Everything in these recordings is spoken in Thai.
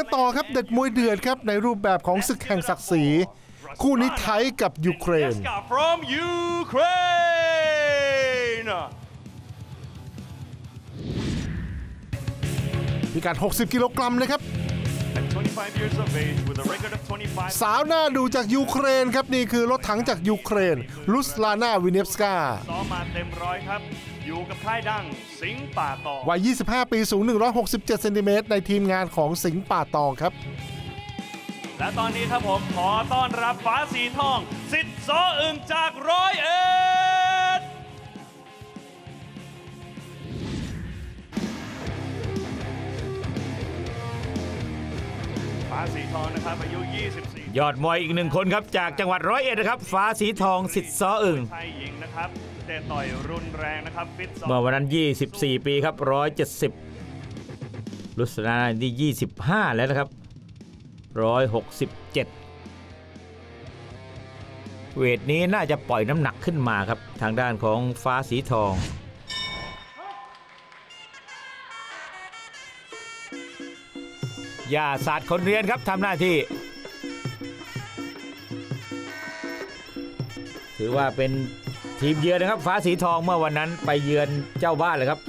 กันต่อครับเด็ดมวยเดือดครับในรูปแบบของศึกแห่งศักดิ์ศรีคู่นี้ไทยกับยูเครน Deska from Ukraine พิกัด 60 กิโลกรัมนะครับ At 25 years of age with a record of 25สาวหน้าดูจากยูเครนครับนี่คือรถถังจากยูเครนลุสลานาวินเนฟสกาซ้อมมาเต็มร้อยครับอยู่กับค่ายดังสิงห์ป่าตองวัย 25 ปีสูง 167 เซนติเมตรในทีมงานของสิงห์ป่าตองครับ และตอนนี้ครับผมขอต้อนรับฟ้าสีทอง สิทธิ์ซออึ่งจากร้อยเอ็ดาสีทองนะครับอายุ 24 ยอดมวยอีกหนึ่งคนครับจากจังหวัดร้อยเอ็ดนะครับฟ้าสีทองสิทธิ์ซออึ่งไทยหญิงนะครับเตะต่อยรุนแรงนะครับฟิตซ้อเมื่อมวันนั้น 24 ปีครับ 170ลุสนานี่ 25 แล้วนะครับ 167 เวทนี้น่าจะปล่อยน้ำหนักขึ้นมาครับ ทางด้านของฟ้าสีทอง ยาศาสตร์คนเรียนครับทำหน้าที่ ถือว่าเป็นทีมเยือนนะครับ ฟ้าสีทองเมื่อวันนั้นไปเยือนเจ้าบ้านเลยครับ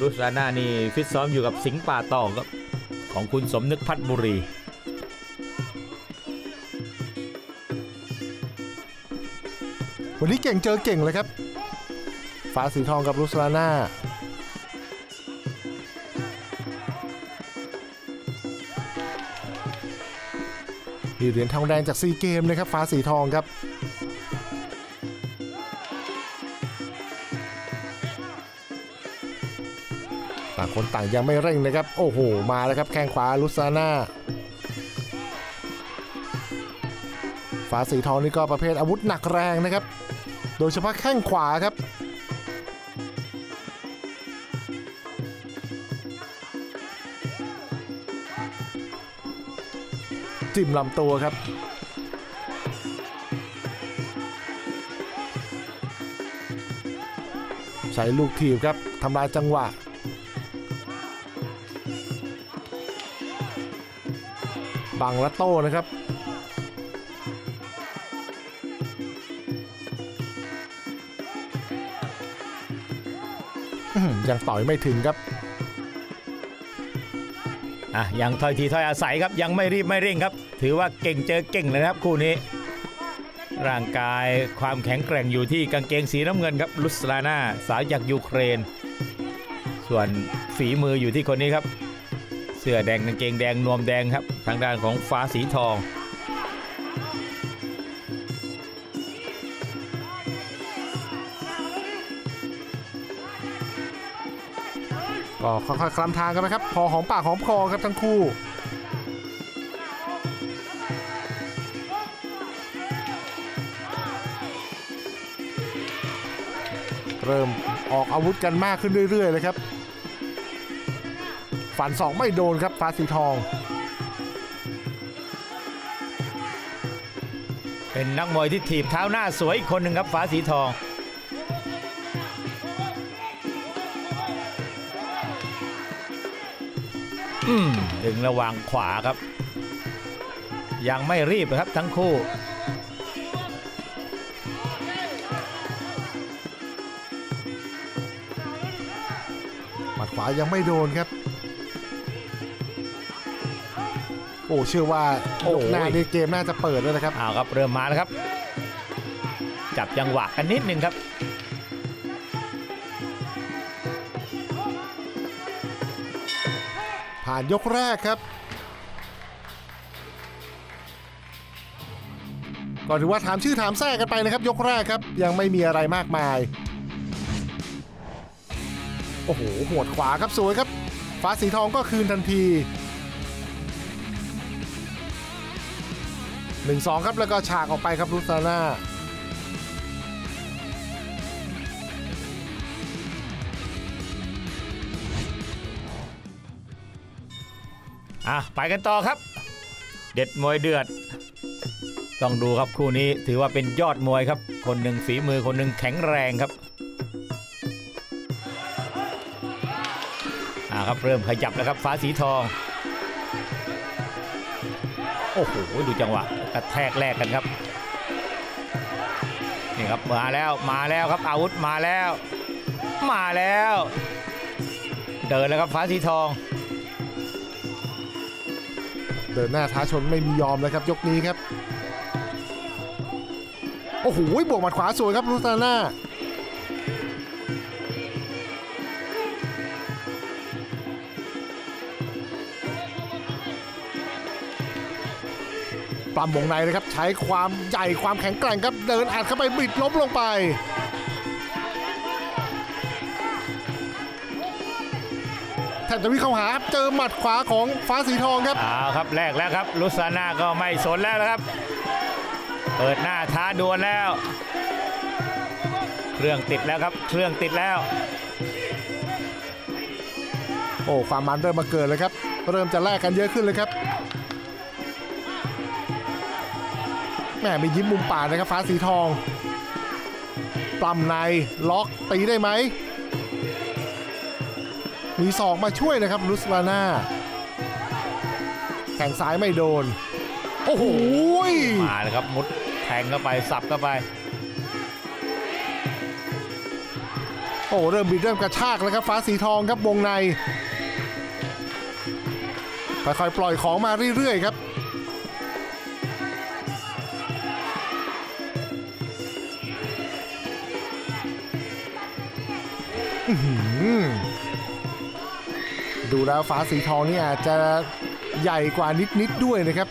รุสานานี่ฟิตซ้อมอยู่กับสิงห์ป่าตองครับของคุณสมนึกพัฒบุรีวันนี้เก่งเจอเก่งเลยครับ ฟ้าสีทองกับลุสลาน่า มีเหรียญทองแดงจากซีเกมนะครับฟ้าสีทองครับต่างคนต่างยังไม่เร่งนะครับ โอ้โห มาแล้วครับแข้งขวาลุสลาน่าฟ้าสีทองนี่ก็ประเภทอาวุธหนักแรงนะครับ โดยเฉพาะแข้งขวาครับ จิ้มลำตัวครับใช้ลูกทีบครับทำลายจังหวะ บังและโต้นะครับยังต่อยไม่ถึงครับ อะยังถอยทีถอยอาศัยครับยังไม่รีบไม่เร่งครับ ถือว่าเก่งเจอเก่งเลยนะครับคู่นี้ ร่างกายความแข็งแกร่งอยู่ที่กางเกงสีน้ำเงินครับลุสลาน่าสาวจากยูเครน ส่วนฝีมืออยู่ที่คนนี้ครับ เสื้อแดงกางเกงแดงนวมแดงครับ ทางด้านของฟ้าสีทอง ก็ค่อยๆคลำทางกันไปครับ พอหอมปากหอมคอครับทั้งคู่เริ่มออกอาวุธกันมากขึ้นเรื่อยๆเลยครับ ฝันสองไม่โดนครับฟ้าสีทอง เป็นนักมวยที่ถีบเท้าหน้าสวยอีกคนหนึ่งครับฟ้าสีทอง ดึงระหว่างขวาครับ ยังไม่รีบครับทั้งคู่หมัดขวายังไม่โดนครับ โอ้เชื่อว่าโอ้ยยกหน้านี่เกมน่าจะเปิดแล้วนะครับอ้าวครับ เริ่มมาแล้วครับ จับจังหวะกันนิดนึงครับ ผ่านยกแรกครับ ก็ถือว่าถามชื่อถามแท้กันไปนะครับ ยกแรกครับ ยังไม่มีอะไรมากมาย โอ้โหหวดขวาครับสวยครับ ฟ้าสีทองก็คืนทันที 1-2 ครับแล้วก็ฉากออกไปครับลุซาน่า อะไปกันต่อครับ เด็ดมวยเดือด ต้องดูครับคู่นี้ถือว่าเป็นยอดมวยครับ คนหนึ่งฝีมือคนหนึ่งแข็งแรงครับอ่าครับเริ่มขยับแล้วครับฟ้าสีทอง โอ้โหดูจังหวะกระแทกแรกกันครับนี่ครับมาแล้วมาแล้วครับอาวุธมาแล้ว มาแล้ว เดินแล้วครับฟ้าสีทอง เดินหน้าท้าชนไม่มียอมเลยครับยกนี้ครับ โอ้โหบวกหมัดขวาสวยครับลุสาน่าปล้ำวงในเลยครับใช้ความใหญ่ความแข็งแกร่งครับเดินอัดเข้าไปบิดล้มลงไป แทบจะวิ่งเข้าหาเจอหมัดขวาของฟ้าสีทองครับเอาครับแรกแล้วครับลุซาน่าก็ไม่สนแล้วนะครับ เปิดหน้าท้าดวลแล้ว เครื่องติดแล้วครับ เครื่องติดแล้ว โอ้ความมันเริ่มมาเกิดเลยครับ เริ่มจะแลกกันเยอะขึ้นเลยครับแม่มียิ้มมุมปากนะครับฟ้าสีทองปล้ำในล็อกตีได้ไหม มีศอกมาช่วยนะครับลุสลาน่าแข่งซ้ายไม่โดน โอ้โหยมาเลยครับมุดแทงเข้าไปสับเข้าไปโอ้เริ่มบิดเริ่มกระชากแล้วครับฟ้าสีทองครับวงในค่อยๆปล่อยของมาเรื่อยๆครับ อื้อหือ ดูแล้วฟ้าสีทองนี่อาจจะใหญ่กว่านิดๆด้วยนะครับ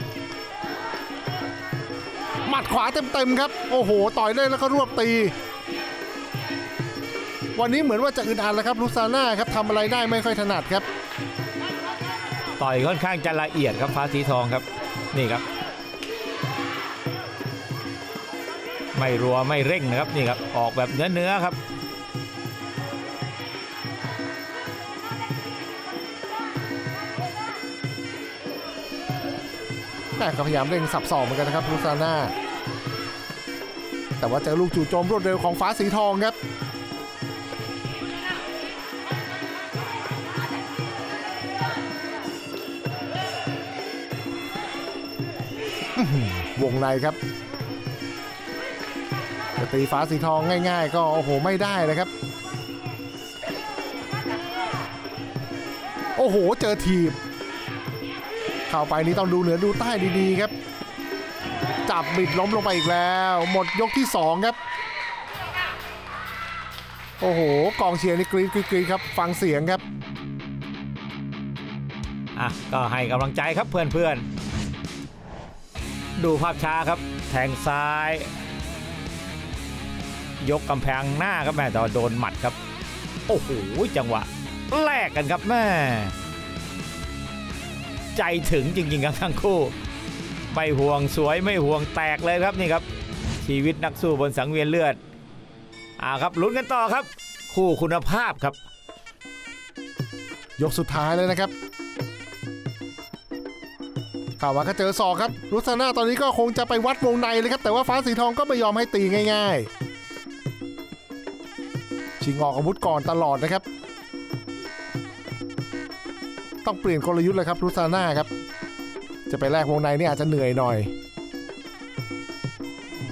หมัดขวาเต็มๆครับ โอ้โห ต่อยได้แล้วก็รวบตี วันนี้เหมือนว่าจะอึดอัดแล้วครับลูซาน่าครับทำอะไรได้ไม่ค่อยถนัดครับ ต่อยค่อนข้างจะละเอียดครับฟ้าสีทองครับ นี่ครับ ไม่รัวไม่เร่งนะครับนี่ครับ ออกแบบเนื้อเนื้อๆครับ แต่ก็พยายามเร่งสับสอกเหมือนกันนะครับลูซาน่าแต่ว่าเจอลูกจู่โจมรวดเร็วของฟ้าสีทองครับวงในครับจะตีฟ้าสีทองง่าย ๆ ก็โอ้โหไม่ได้นะครับ โอ้โหเจอทีบ เข้าไปนี้ต้องดูเหนือดูใต้ดีๆครับ จับบิดล้มลงไปอีกแล้ว หมดยกที่ 2 ครับ โอ้โห กองเชียร์นี่กรี๊ดกรี๊ดครับ ฟังเสียงครับ อะ ก็ให้กำลังใจครับเพื่อนๆ ดูภาพช้าครับ แทงซ้าย ยกกำแพงหน้าครับแม่แต่โดนหมัดครับ โอ้โห จังหวะ แลกกันครับแม่ ใจถึงจริงๆครับทั้งคู่ ไม่ห่วงสวยไม่ห่วงแตกเลยครับนี่ครับ ชีวิตนักสู้บนสังเวียนเลือดอ่าครับลุ้นกันต่อครับ คู่คุณภาพครับ ยกสุดท้ายเลยนะครับข่าวมาก็เจอศอกครับรุซาน่าตอนนี้ก็คงจะไปวัดวงในเลยครับ แต่ว่าฟ้าสีทองก็ไม่ยอมให้ตีง่าย ๆ ชิงออกอาวุธก่อนตลอดนะครับ ต้องเปลี่ยนกลยุทธ์เลยครับรุซาน่าครับ จะไปแลกวงในนี่อาจจะเหนื่อยหน่อย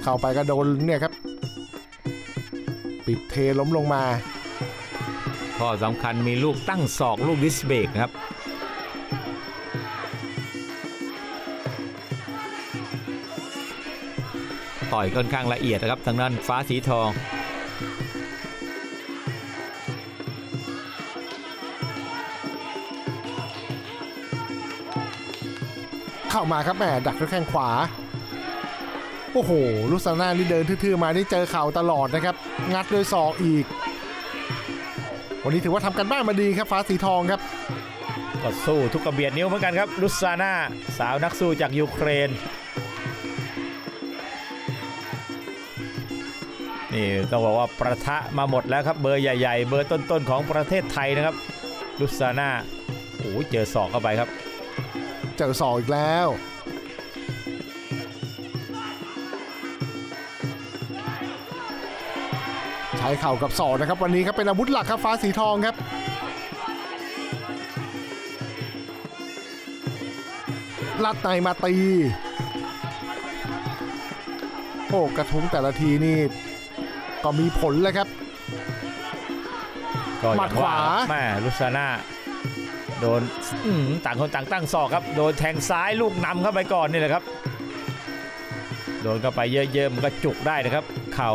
เข้าไปก็โดนเนี่ยครับ ปิดเทล้มลงมา ข้อสำคัญมีลูกตั้งศอกลูกดิสเบกครับต่อยค่อนข้างละเอียดนะครับทางด้านฟ้าสีทอง เข้ามาครับแหมดักด้วยแข้งขวา โอ้โหลูซาน่านี่เดินทื่อๆมานี่เจอเข่าตลอดนะครับ งัดด้วยศอกอีก วันนี้ถือว่าทำกันบ้านมาดีครับฟ้าสีทองครับก็สู้ทุกกระเบียดนิ้วเหมือนกันครับลุซาน่าสาวนักสู้จากยูเครนนี่ต้องบอกว่าประทะมาหมดแล้วครับเบอร์ใหญ่ ๆ เบอร์ต้นๆของประเทศไทยนะครับลุซาน่าโอ้เจอศอกเข้าไปครับ เจอศอกอีกแล้ว ใช้เข่ากับศอกนะครับ วันนี้ครับเป็นอาวุธหลักครับฟ้าสีทองครับโลัดในมาตีโอ้กระทุ้งแต่ละทีนี่ก็มีผลเลยครับก็อย่งหมัดขวาแม่ลุซาน่า โดนต่างคนต่างตั้งศอกครับ โดนแทงซ้ายลูกนำเข้าไปก่อนนี่แหละครับ โดนเข้าไปเยอะๆมันก็จุกได้นะครับ เข่า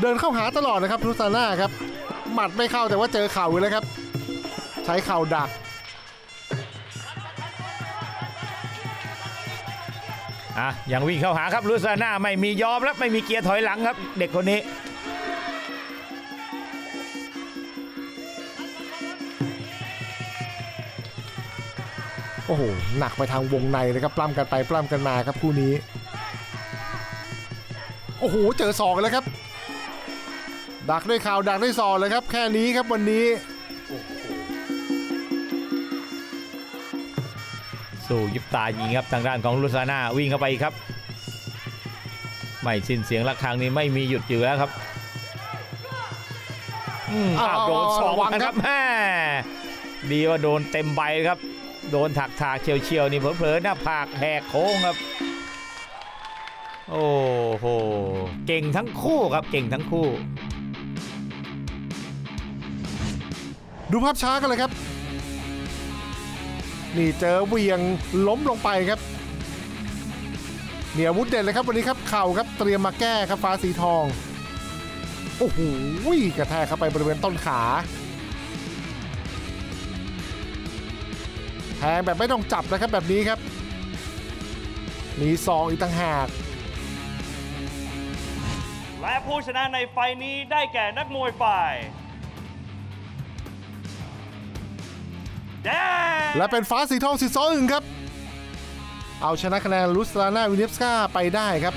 เดินเข้าหาตลอดนะครับทุสาน่าครับ หมัดไม่เข้าแต่ว่าเจอเข่าอยู่แล้วครับ ใช้เข่าดัก อะยังวิ่งเข้าหาครับลุซาน่าไม่มียอมแล้วไม่มีเกียร์ถอยหลังครับ เด็กคนนี้โอ้โห หนักไปทางวงในเลยครับ ปล้ำกันไปปล้ำกันมาครับคู่นี้ โอ้โห เจอศอกแล้วครับ ดักด้วยข่าวดักด้วยศอกเลยครับ แค่นี้ครับวันนี้ สู้ยิบตายิงครับทางด้านของลุซาน่าวิ่งเข้าไปอีกครับ ไม่สิ้นเสียงระฆังนี้ไม่มีหยุดอยู่แล้วครับอืมเอาอ้าวเอาโดนสองระวังนะคครัรับบแม่ดีว่าโดนเต็มใบครับ โดนถักถากเฉียวเฉียวๆนี่เผลอๆหน้าผากแหกโค้งครับ โอ้โหเก่งทั้งคู่ครับเก่งทั้งคู่ ดูภาพช้ากันเลยครับ นี่เจอเวียงล้มลงไปครับเนี่ยอาวุธเด่นเลยครับวันนี้ครับเข่าครับเตรียมมาแก้ครับฟ้าสีทองโอ้โหกระแทกเข้าไปบริเวณต้นขาแทงแบบไม่ต้องจับนะครับแบบนี้ครับมีซองอีกต่างหากและผู้ชนะในไฟล์นี้ได้แก่นักมวยฝ่าย แดและเป็นฟ้าสีทองสีซออึงครับ เอาชนะคะแนนลุสลานาวินิฟสกาไปได้ครับ